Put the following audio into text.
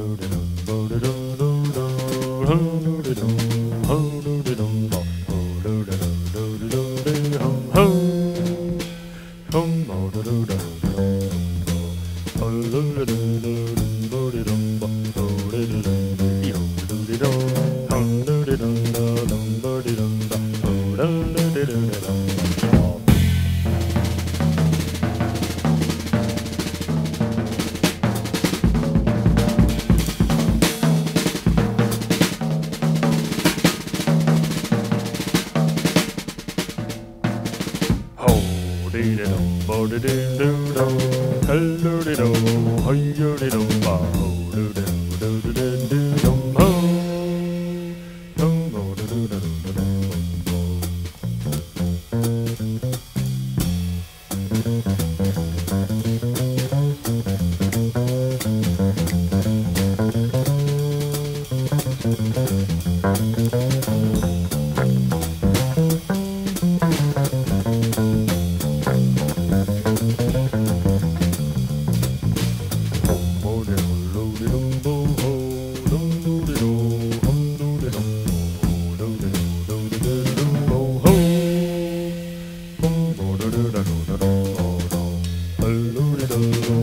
Dum dum dee dee dum, bo dee dee doo dum, hello dee dum, hi yo dee dum, ba ho doo dum, doo doo doo doo dum ho. Dum bo doo doo doo doo dum bo. Thank you. Thank you.